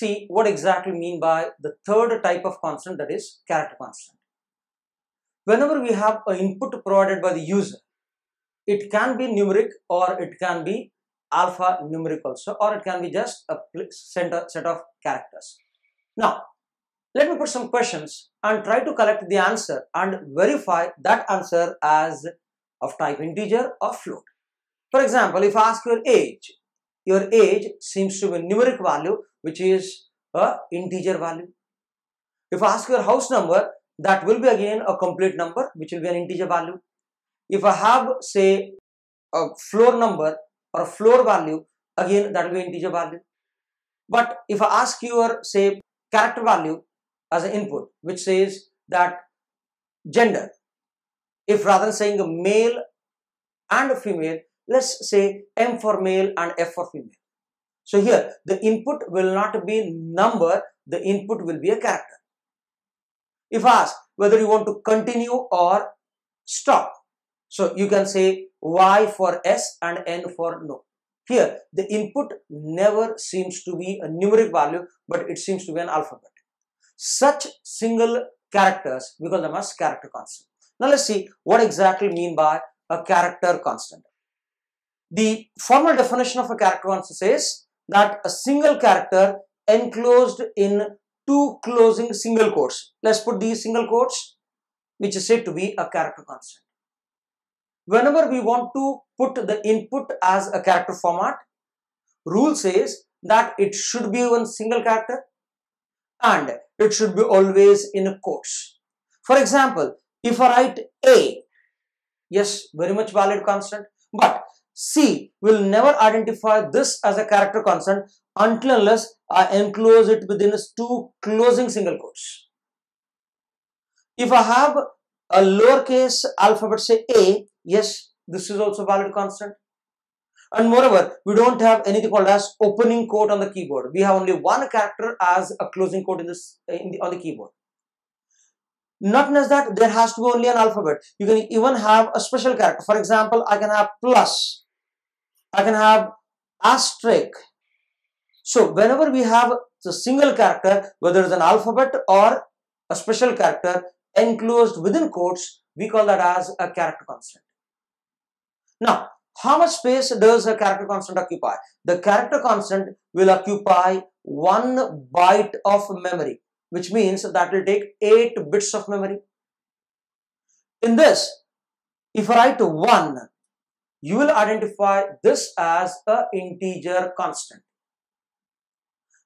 see what exactly mean by the third type of constant that is character constant. Whenever we have an input provided by the user, it can be numeric or it can be alphanumeric also or it can be just a set of characters. Now, let me put some questions and try to collect the answer and verify that answer as of type integer or float. For example, if I ask your age, your age seems to be numeric value which is a integer value. If I ask your house number, that will be again a complete number which will be an integer value. If I have say a floor number or a floor value, again that will be integer value. But if I ask your say character value as an input which says that gender, if rather than saying a male and a female, let's say M for male and F for female. So here the input will not be number, the input will be a character. If asked whether you want to continue or stop, so you can say Y for S and N for no. Here the input never seems to be a numeric value but it seems to be an alphabet. Such single characters we call them as character constant. Now let's see what exactly mean by a character constant. The formal definition of a character constant says that a single character enclosed in two closing single quotes. Let's put these single quotes which is said to be a character constant. Whenever we want to put the input as a character format, rule says that it should be one single character and it should be always in a quotes. For example, if I write A, yes, very much valid constant, but C will never identify this as a character constant until unless I enclose it within two closing single quotes. If I have a lowercase alphabet say A, yes, this is also valid constant. And moreover, we don't have anything called as opening quote on the keyboard. We have only one character as a closing quote in this in the, on the keyboard. Not as that, there has to be only an alphabet. You can even have a special character. For example, I can have plus. I can have asterisk. So whenever we have a single character, whether it's an alphabet or a special character enclosed within quotes, we call that as a character constant. Now, how much space does a character constant occupy? The character constant will occupy one byte of memory, which means that will take 8 bits of memory. In this, if I write 1, you will identify this as a integer constant.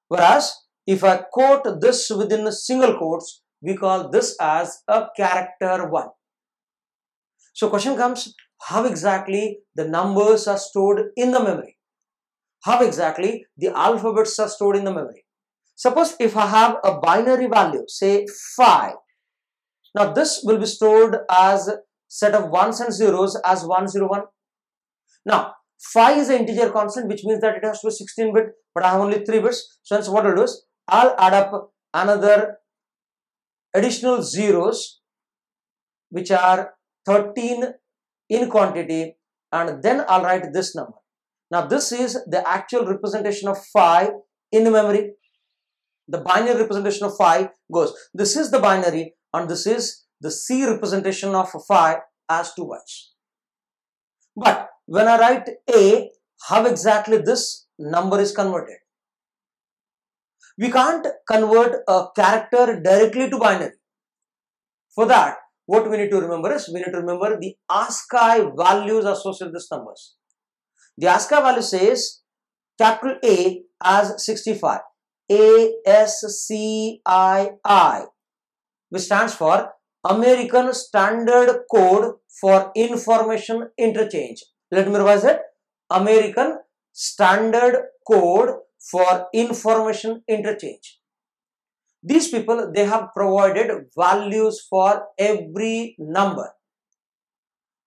Whereas, if I quote this within single quotes, we call this as a character 1. So question comes, how exactly the numbers are stored in the memory? How exactly the alphabets are stored in the memory? Suppose if I have a binary value, say 5. Now this will be stored as set of ones and zeros as 101. Now 5 is an integer constant which means that it has to be 16 bit but I have only 3 bits. So hence what I'll do is I'll add up another additional zeros which are 13 in quantity and then I'll write this number. Now this is the actual representation of 5 in memory. The binary representation of 5 goes, this is the binary and this is the C representation of 5 as 2 bytes. But when I write A, how exactly this number is converted? We can't convert a character directly to binary. For that, what we need to remember is we need to remember the ASCII values associated with these numbers. The ASCII value says capital A as 65, ASCII, which stands for American Standard Code for Information Interchange. Let me revise it. American Standard Code for Information Interchange. These people they have provided values for every number.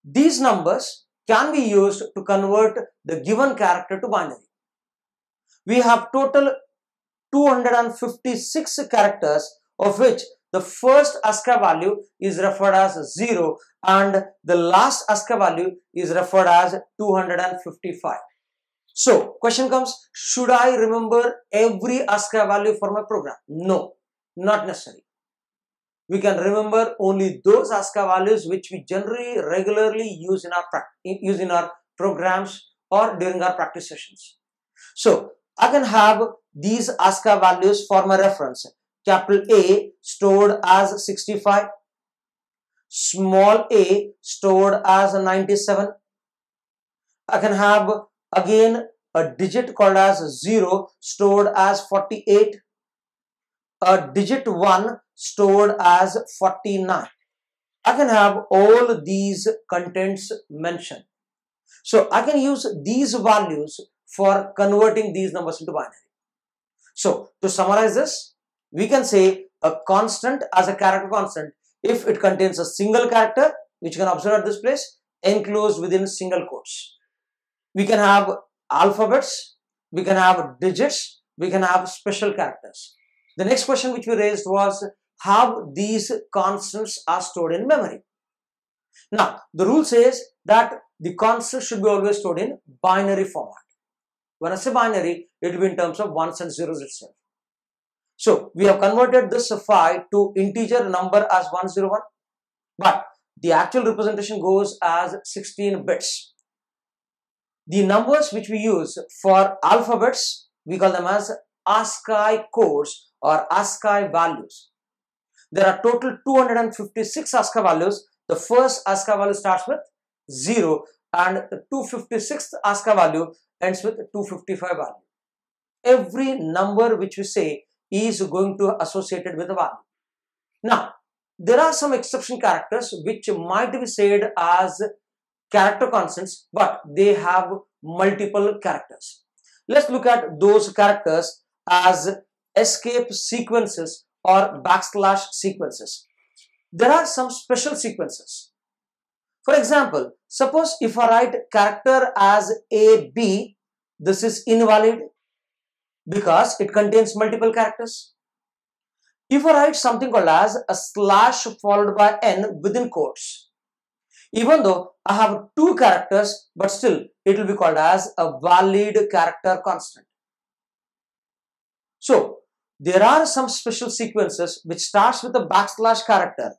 These numbers can be used to convert the given character to binary. We have total 256 characters of which the first ASCII value is referred as 0 and the last ASCII value is referred as 255. So question comes, should I remember every ASCII value for my program? No, not necessary. We can remember only those ASCII values which we generally regularly use in our use in our programs or during our practice sessions. So I can have these ASCII values for my reference. Capital A stored as 65, small a stored as 97. I can have again a digit called as 0 stored as 48, a digit 1 stored as 49. I can have all these contents mentioned. So I can use these values for converting these numbers into binary. So to summarize this, we can say a constant as a character constant if it contains a single character which you can observe at this place enclosed within single quotes. We can have alphabets, we can have digits, we can have special characters. The next question which we raised was how these constants are stored in memory. Now, the rule says that the constant should be always stored in binary format. When I say binary, it will be in terms of ones and zeros itself. So, we have converted this phi to integer number as 101, but the actual representation goes as 16 bits. The numbers which we use for alphabets, we call them as ASCII codes or ASCII values. There are total 256 ASCII values. The first ASCII value starts with 0 and the 256th ASCII value ends with 255 value. Every number which we say is going to associated with a value. Now, there are some exception characters which might be said as character constants, but they have multiple characters. Let's look at those characters as escape sequences or backslash sequences. There are some special sequences. For example, suppose if I write character as AB, this is invalid because it contains multiple characters. If I write something called as a slash followed by n within quotes, even though I have two characters, but still it will be called as a valid character constant. So, there are some special sequences which starts with a backslash character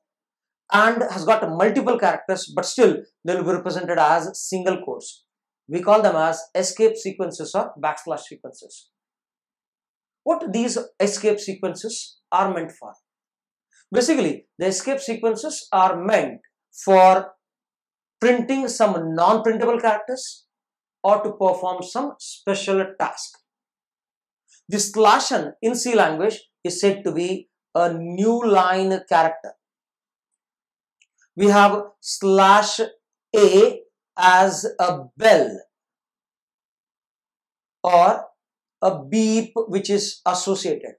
and has got multiple characters, but still they will be represented as single quotes. We call them as escape sequences or backslash sequences what these escape sequences are meant for. Basically, the escape sequences are meant for printing some non-printable characters or to perform some special task. The slash in C language is said to be a new line character. We have slash a as a bell or a beep which is associated.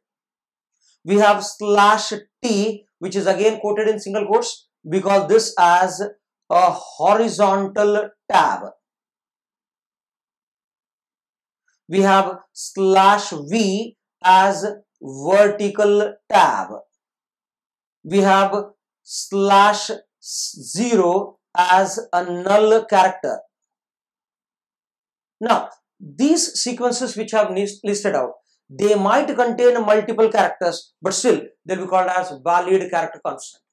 We have slash t which is again quoted in single quotes. because this as a horizontal tab. We have slash v as vertical tab. We have slash 0 as a null character. Now, these sequences which have listed out, they might contain multiple characters, but still they'll be called as valid character constant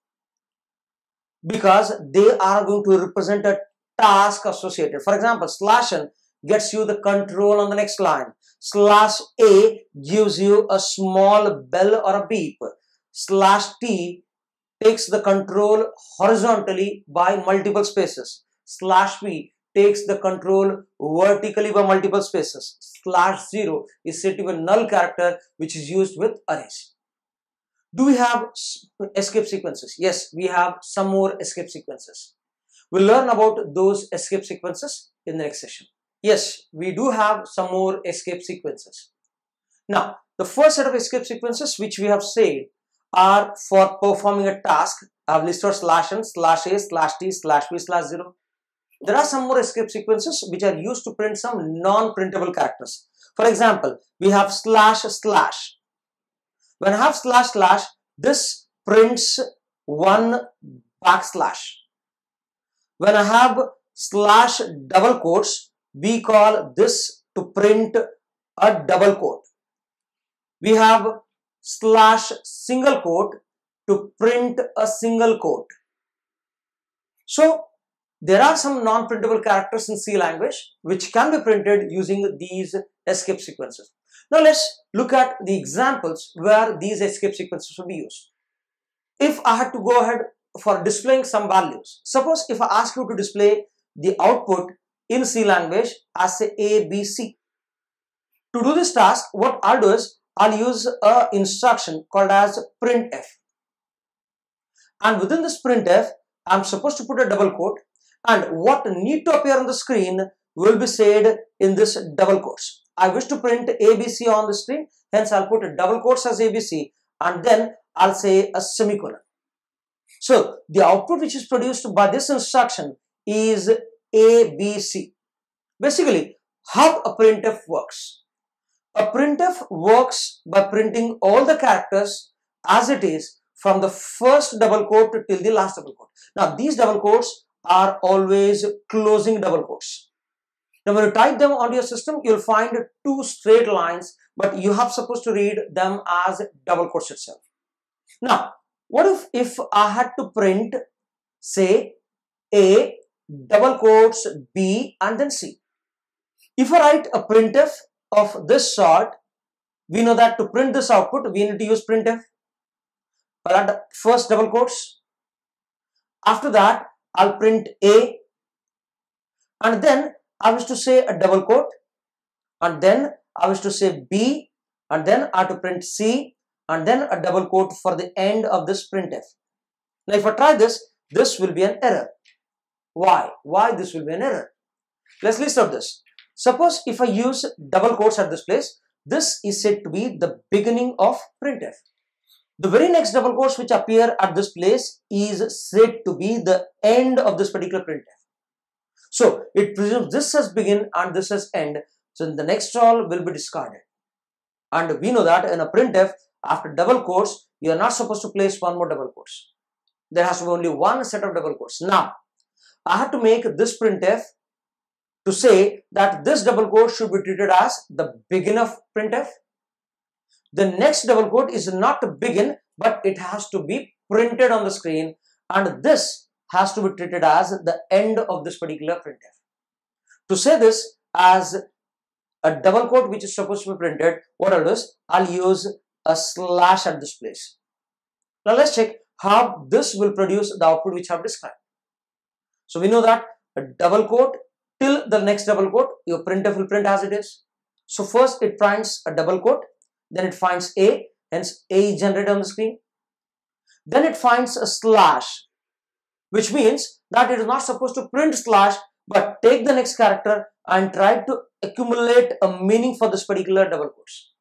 because they are going to represent a task associated. For example, slash n gets you the control on the next line. Slash a gives you a small bell or a beep. Slash t takes the control horizontally by multiple spaces. Slash v takes the control vertically by multiple spaces. Slash 0 is said to a null character which is used with arrays. Do we have escape sequences? Yes, we have some more escape sequences. We'll learn about those escape sequences in the next session. Yes, we do have some more escape sequences. Now, the first set of escape sequences which we have said are for performing a task. I've listed slash n, slash a, slash t, slash b, slash 0. There are some more escape sequences which are used to print some non-printable characters. For example, we have slash slash. When I have slash slash, this prints one backslash. When I have slash double quotes, we call this to print a double quote. We have slash single quote to print a single quote. So there are some non-printable characters in C language which can be printed using these escape sequences. Now let's look at the examples where these escape sequences will be used. If I had to go ahead for displaying some values, suppose if I ask you to display the output in C language as A B C. To do this task, what I'll do is I'll use a instruction called as printf. And within this printf, I'm supposed to put a double quote and what need to appear on the screen will be said in this double quotes. I wish to print ABC on the screen, hence I'll put a double quotes as ABC and then I'll say a semicolon. So the output which is produced by this instruction is ABC. Basically, how a printf works. A printf works by printing all the characters as it is from the first double quote till the last double quote. Now these double quotes are always closing double quotes. Now when you type them onto your system, you'll find two straight lines, but you have supposed to read them as double quotes itself. Now, what if, if I had to print, say, A, double quotes, B, and then C? If I write a printf of this sort, we know that to print this output, we need to use printf. But at first double quotes. After that, I'll print A and then I wish to say a double quote and then I wish to say B and then I have to print C and then a double quote for the end of this printf. Now if I try this, this will be an error. Why? Why this will be an error? Let's list out this. Suppose if I use double quotes at this place, this is said to be the beginning of printf. The very next double quotes which appear at this place is said to be the end of this particular printf. So it presumes this has begin and this has end. So the next all will be discarded. And we know that in a printf, after double quotes, you are not supposed to place one more double quotes. There has to be only one set of double quotes. Now, I have to make this printf to say that this double quote should be treated as the begin of printf the next double quote is not to begin, but it has to be printed on the screen and this has to be treated as the end of this particular printf. To say this as a double quote which is supposed to be printed, what I'll do is I'll use a slash at this place. Now let's check how this will produce the output which I've described. So we know that a double quote till the next double quote, your printf will print as it is. So first it prints a double quote then it finds A, hence A is generated on the screen. Then it finds a slash, which means that it is not supposed to print slash, but take the next character and try to accumulate a meaning for this particular double quotes.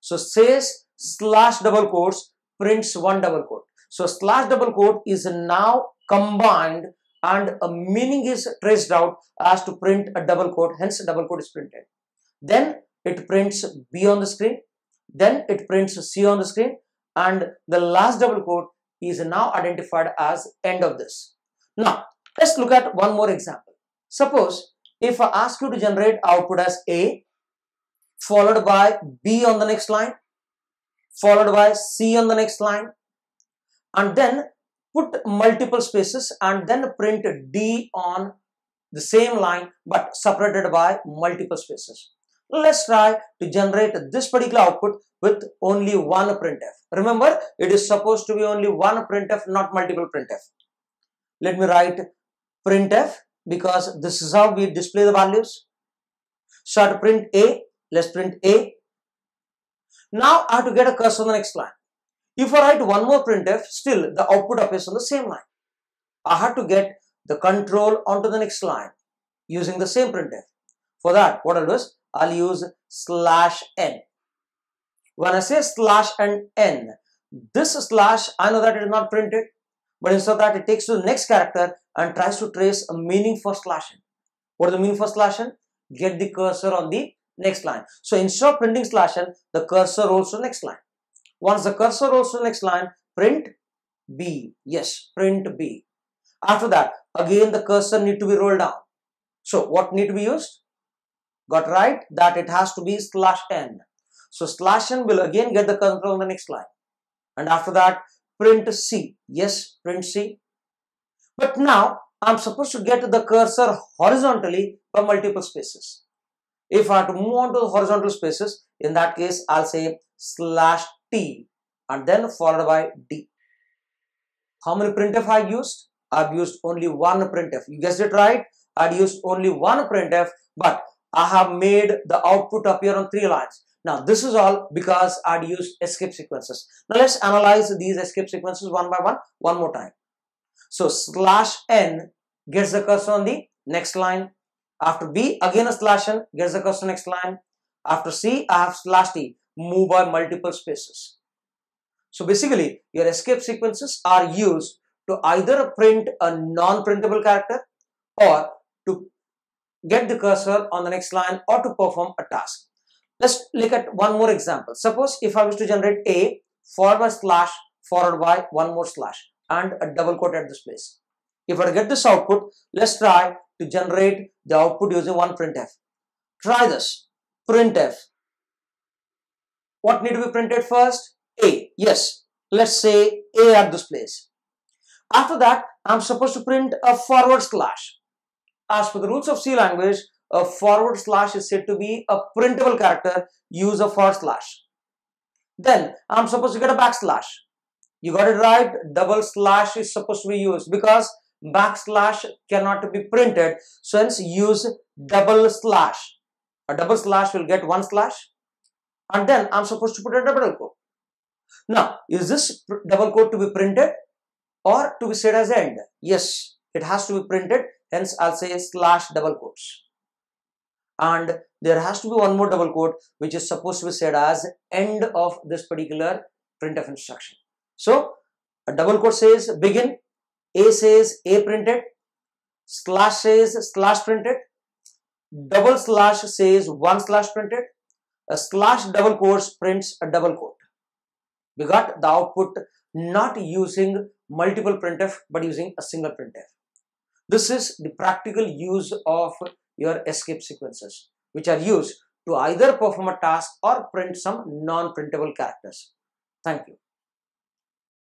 So says slash double quotes prints one double quote. So slash double quote is now combined and a meaning is traced out as to print a double quote, hence double quote is printed. Then it prints B on the screen then it prints C on the screen and the last double quote is now identified as end of this. Now, let's look at one more example. Suppose if I ask you to generate output as A followed by B on the next line followed by C on the next line and then put multiple spaces and then print D on the same line but separated by multiple spaces. Let's try to generate this particular output with only one printf. Remember, it is supposed to be only one printf, not multiple printf. Let me write printf because this is how we display the values. So I have to print A. Let's print A. Now I have to get a cursor on the next line. If I write one more printf, still the output appears on the same line. I have to get the control onto the next line using the same printf. For that, what I'll do is I'll use slash n. When I say slash and n, this slash, I know that it is not printed, but instead of that, it takes to the next character and tries to trace a meaning for slash n. What is the meaning for slash n? Get the cursor on the next line. So instead of printing slash n, the cursor rolls to next line. Once the cursor rolls to next line, print B. Yes, print B. After that, again the cursor need to be rolled down. So what need to be used? Got right that it has to be slash n. So slash n will again get the control on the next line. And after that, print C. Yes, print C. But now I'm supposed to get the cursor horizontally by multiple spaces. If I have to move on to the horizontal spaces, in that case, I'll say slash T and then followed by D. How many printf I used? I've used only one printf. You guessed it right. I'd used only one printf, but I have made the output appear on three lines. Now, this is all because I'd used escape sequences. Now, let's analyze these escape sequences one by one, one more time. So, slash n gets the cursor on the next line. After B, again a slash n gets the cursor next line. After C, I have slash T, move by multiple spaces. So basically, your escape sequences are used to either print a non-printable character or to get the cursor on the next line or to perform a task. Let's look at one more example. Suppose if I was to generate A forward slash followed by one more slash and a double quote at this place. If I get this output, let's try to generate the output using one printf. Try this. Printf. What need to be printed first? A. Yes. Let's say A at this place. After that, I'm supposed to print a forward slash. As per the rules of C language, a forward slash is said to be a printable character. Use a forward slash. Then I'm supposed to get a backslash. You got it right. Double slash is supposed to be used because backslash cannot be printed. So hence use double slash. A double slash will get one slash and then I'm supposed to put a double quote. Now, is this double quote to be printed or to be said as end? Yes, it has to be printed. Hence, I'll say slash double quotes. And there has to be one more double quote which is supposed to be said as end of this particular printf instruction. So, a double quote says begin a says A printed, slash says slash printed, double slash says one slash printed, a slash double quotes prints a double quote. We got the output not using multiple printf but using a single printf. This is the practical use of your escape sequences which are used to either perform a task or print some non-printable characters. Thank you.